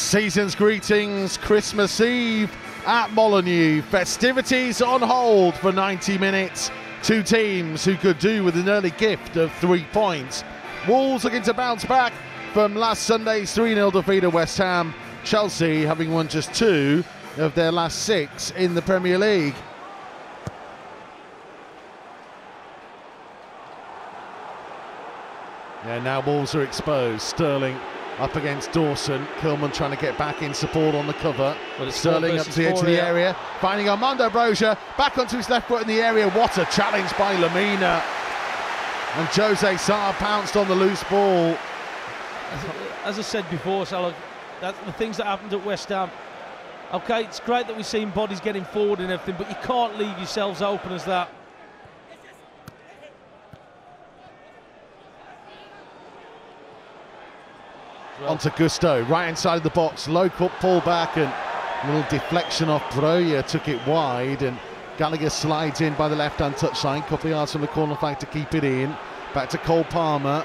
Season's greetings, Christmas Eve at Molineux. Festivities on hold for 90 minutes. Two teams who could do with an early gift of three points. Wolves looking to bounce back from last Sunday's 3 0 defeat at West Ham. Chelsea having won just two of their last six in the Premier League. Yeah, now Wolves are exposed. Sterling up against Dawson. Kilman trying to get back in support on the cover. Sterling up to the edge of the area, finding Armando Broja back onto his left foot in the area. What a challenge by Lemina. And Jose Sá pounced on the loose ball. As I said before, Salah, that the things that happened at West Ham. Okay, it's great that we've seen bodies getting forward and everything, but you can't leave yourselves open as that. Onto Gusto, right inside of the box, low cut pull back and a little deflection off Broja, took it wide and Gallagher slides in by the left hand touchline, couple of yards from the corner flag to keep it in. Back to Cole Palmer.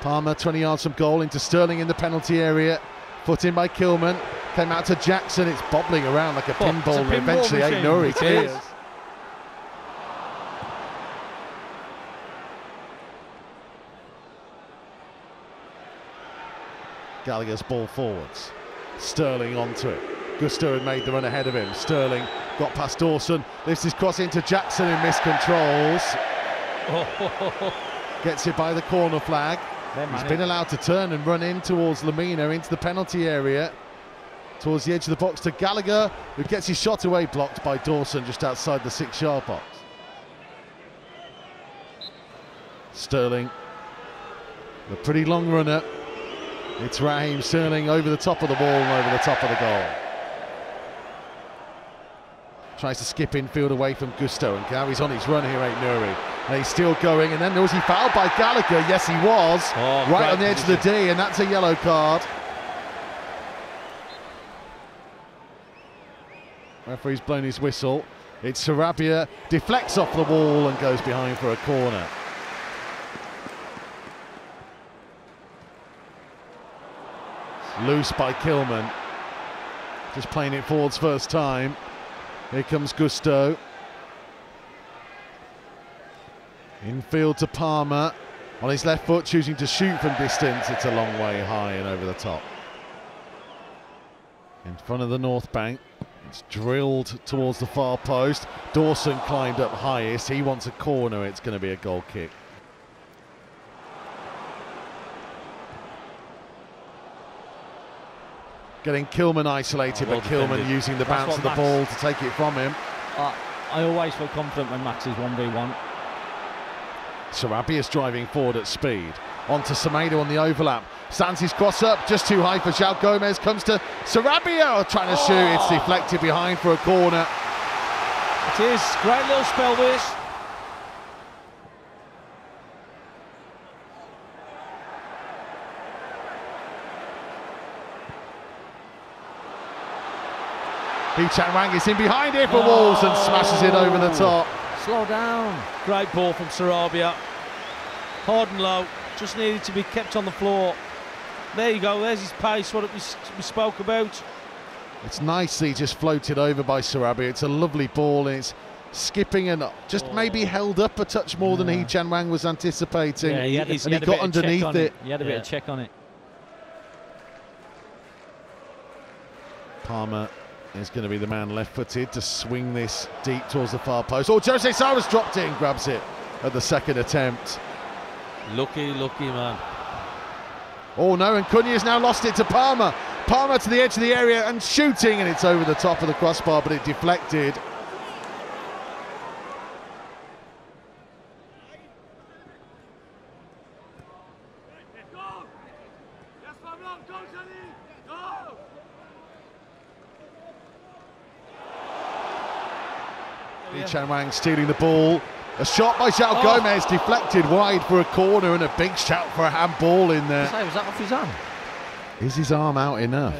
Palmer 20 yards from goal into Sterling in the penalty area. Foot in by Kilman. Came out to Jackson. It's bobbling around like a Oh, a pinball. and eventually. Ait-Nouri It clears. is. Gallagher's ball forwards. Sterling onto it. Gusto had made the run ahead of him. Sterling got past Dawson. Lifts his cross into Jackson and miscontrols. Gets it by the corner flag. He's been allowed to turn and run in towards Lemina into the penalty area. Towards the edge of the box to Gallagher, who gets his shot away, blocked by Dawson just outside the six yard box. Sterling, the pretty long runner. It's Raheem Sterling over the top of the ball and over the top of the goal. Tries to skip infield away from Gusto and now he's on his run here, Ait-Nouri. And he's still going, and then was he fouled by Gallagher? Yes, he was. Oh, right on the edge of the D, and that's a yellow card. Referee's blown his whistle. It's Sarabia, deflects off the wall and goes behind for a corner. Loose by Kilman. Just playing it forwards first time. Here comes Gusto. Infield to Palmer. On his left foot, choosing to shoot from distance. It's a long way high and over the top. In front of the North Bank. It's drilled towards the far post. Dawson climbed up highest. He wants a corner. It's going to be a goal kick. Getting Kilman isolated, Oh, well but Kilman defended. using the bounce of the Max- ball to take it from him. I, I always feel confident when Max is 1v1. Sarabia's driving forward at speed. On to Semedo on the overlap. Stands his cross up, just too high for João Gomes. Comes to Sarabia, oh, trying to shoot. It's oh! deflected behind for a corner. It is. Great little spell this. He Chan Wang is in behind it for Wolves and oh. smashes it over the top. Slow down. Great ball from Sarabia. Hard and low. Just needed to be kept on the floor. There you go. There's his pace, what we, we spoke about. It's nicely just floated over by Sarabia. It's a lovely ball and it's skipping and just oh. maybe held up a touch more than Hee-chan Hwang was anticipating. Yeah, he had, and he got bit underneath on it. He had a bit Yeah. of check on it. Palmer is going to be the man left-footed to swing this deep towards the far post. Oh, Jose Sá's dropped it and grabs it at the second attempt. Lucky, lucky man. Oh no, and Cunha's now lost it to Palmer. Palmer to the edge of the area and shooting, and it's over the top of the crossbar, but it deflected. Hee-chan Hwang stealing the ball. A shot by João Oh. Gomes deflected wide for a corner and a big shout for a handball in there. Say, was that off his arm? Is his arm out enough?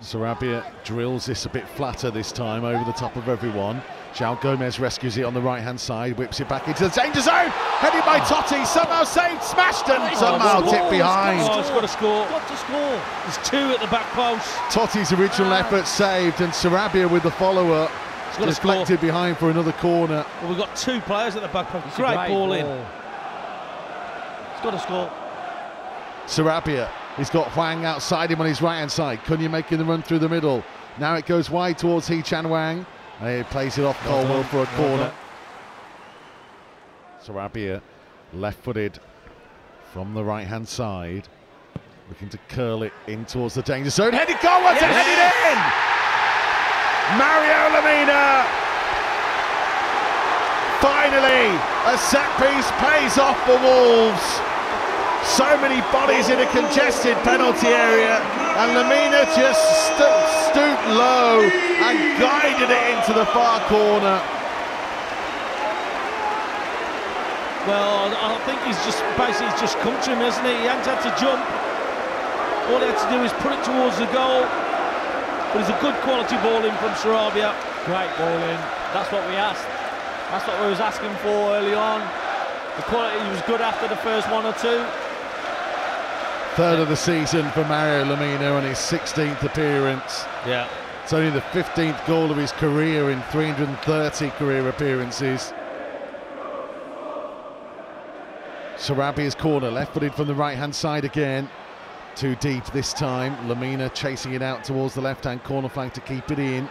Sarabia drills this a bit flatter this time over the top of everyone. João Gomes rescues it on the right hand side, whips it back into the danger zone. Headed by Toti, somehow saved, smashed, and somehow Oh, tipped behind. Oh, he's got to score. Got to score. There's two at the back post. Toti's original ah. effort saved, and Sarabia with the follow up. He's got to score. Deflected behind for another corner. Well, we've got two players at the back post. It's a Great, ball, in. He's got to score. Sarabia, he's got Hwang outside him on his right hand side. Cunha making the run through the middle. Now it goes wide towards Hee-chan Hwang. And he plays it off Well Colwill for a corner. Sarabia, left footed from the right hand side. Looking to curl it in towards the danger zone. Headed and Yes! headed in! Mario Lemina! Finally, a set piece pays off for Wolves. So many bodies in a congested penalty area, and Lemina just stu- stooped low and guided it into the far corner. Well, I I think he's just basically he's just come to him, hasn't he? He hasn't had to jump. All he had to do is put it towards the goal. But it's a good quality ball in from Sarabia. Great ball in. That's what we asked. That's what we was asking for early on. The quality was good after the first one or two. Third of the season for Mario Lemina on his 16th appearance. Yeah. It's only the 15th goal of his career in 330 career appearances. Sarabia's corner, left footed from the right hand side again. Too deep this time. Lemina chasing it out towards the left hand corner flag to keep it in.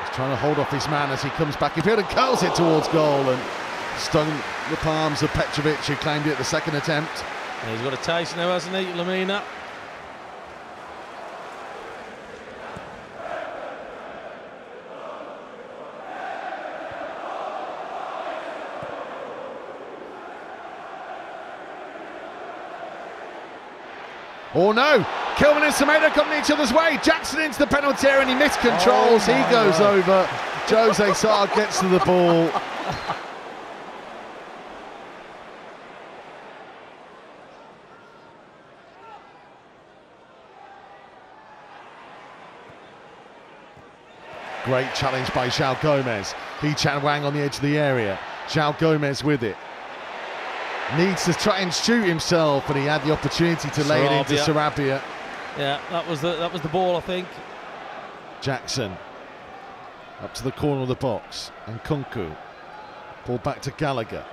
He's trying to hold off his man as he comes back in field and curls it towards goal and stung the palms of Petrovic, who claimed it at the second attempt. And he's got a taste now, hasn't he, Lemina? Oh no! Kilman and Semedo coming each other's way. Jackson into the penalty area and he miscontrols. Oh he goes God. over. Jose Sá gets to the ball. Great challenge by João Gomes. He Chan Wang on the edge of the area. João Gomes with it. Needs to try and shoot himself, and he had the opportunity to lay it into Sarabia. Yeah, that was the that was the ball, I think. Jackson up to the corner of the box and Nkunku ball back to Gallagher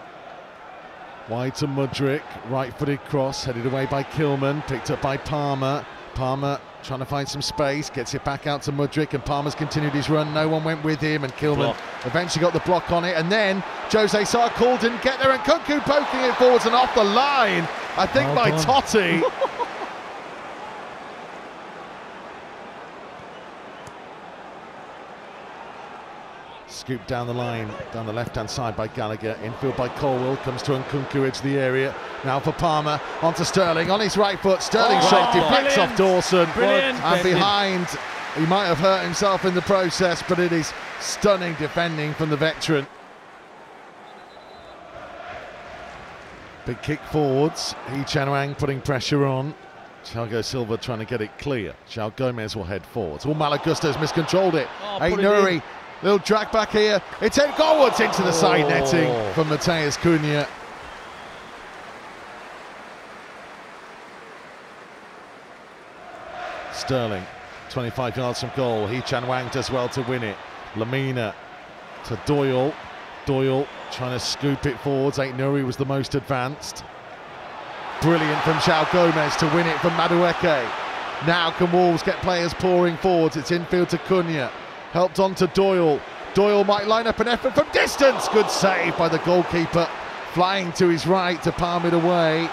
wide to Mudryk right-footed cross headed away by Kilman picked up by Palmer Palmer trying to find some space gets it back out to Mudryk and Palmer's continued his run no one went with him and Kilman Block. eventually got the block on it and then Jose Sá called didn't get there and Nkunku poking it forwards and off the line I think Well by done. Toti Scooped down the line, down the left-hand side by Gallagher. Infield by Colwill, comes to Nkunku edge the area. Now for Palmer, onto Sterling, on his right foot. Sterling Oh, shot deflects off Dawson. Brilliant. And behind, he might have hurt himself in the process, but it is stunning defending from the veteran. Big kick forwards. Hee-chan Hwang putting pressure on. Thiago Silva trying to get it clear. João Gomes will head forwards. Oh, Malo Gusto's miscontrolled it. Oh, Hey, put it Nuri, in. little drag back here. It's head goalwards into the side Oh. netting from Matheus Cunha. Sterling, 25 yards from goal. Hee-chan Hwang does well to win it. Lemina to Doyle. Doyle trying to scoop it forwards. Ait-Nouri was the most advanced. Brilliant from João Gomes to win it from Madueke. Now can Wolves get players pouring forwards? It's infield to Cunha. Helped on to Doyle. Doyle might line up an effort from distance. Good save by the goalkeeper. Flying to his right to palm it away.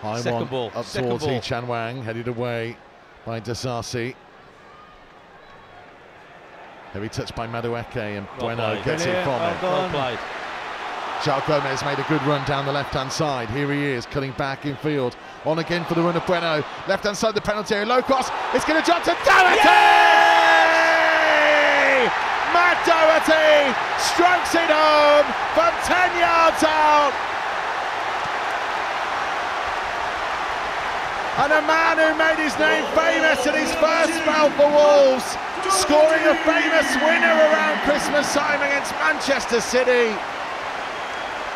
High Second one ball, up second towards ball. Hee-chan Hwang, headed away by Disasi. Heavy touch by Madueke and Well Bueno played. gets it from well him. done. Well João Gomez made a good run down the left-hand side. Here he is, cutting back in field. On again for the run of Bueno. Left-hand side the penalty area. Low cross. It's going to jump to Doherty! Matt Doherty strokes it home from 10 yards out. And a man who made his name famous in his first spell for Wolves, scoring a famous winner around Christmas time against Manchester City.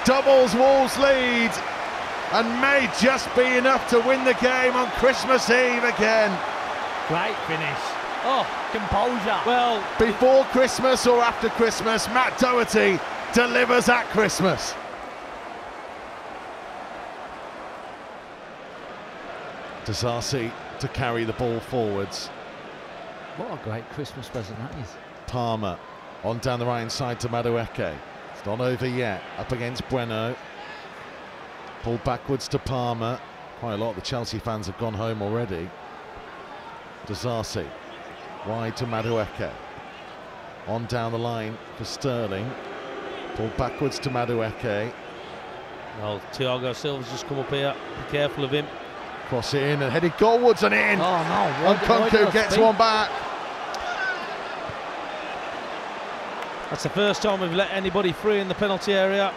Doubles Wolves lead and may just be enough to win the game on Christmas Eve again. Great finish. Oh, composure. Well, Before Christmas or after Christmas, Matt Doherty delivers at Christmas. Disasi to carry the ball forwards. what a great Christmas present that is. Palmer on down the right hand side to Madueke. It's not over yet. Up against Bueno. Ball backwards to Palmer. Quite a lot of the Chelsea fans have gone home already. Disasi wide to Madueke. On down the line for Sterling. Ball backwards to Madueke. well, Thiago Silva's just come up here. Be careful of him. Cross it in and headed goalwards and in. Oh no. and Nkunku gets one back. That's the first time we've let anybody free in the penalty area.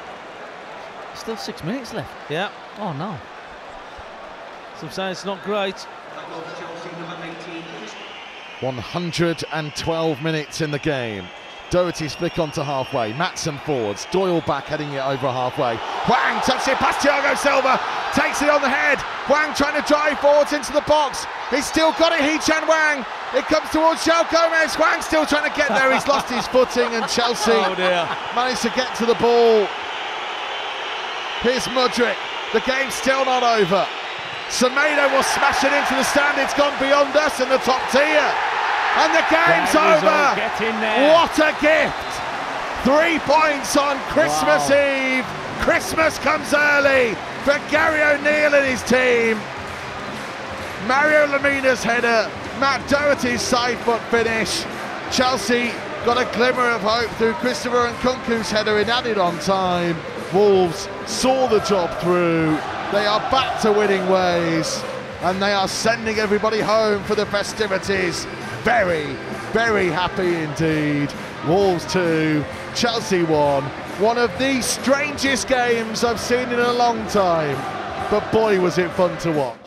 Still six minutes left. Yeah, Oh no. some saying it's not great. 112 minutes in the game. Doherty's flick onto halfway. Matson forwards. Doyle back, heading it over halfway. Hwang touches it past Thiago Silva. Takes it on the head. Hwang trying to drive forwards into the box. He's still got it, Hee-chan Hwang. It comes towards João Gomes. Hwang still trying to get there. He's lost his footing, and Chelsea Oh managed to get to the ball. Here's Mudryk. The game's still not over. Semedo will smash it into the stand. It's gone beyond us in the top tier. And the game's over. Get in there. What a gift! Three points on Christmas Wow. Eve. Christmas comes early for Gary O'Neil and his team. Mario Lemina's header, Matt Doherty's side foot finish. Chelsea got a glimmer of hope through Christopher and Nkunku's header in added on time. Wolves saw the job through. They are back to winning ways and they are sending everybody home for the festivities. Very, very happy indeed. Wolves 2, Chelsea 1. One of the strangest games I've seen in a long time. But boy, was it fun to watch.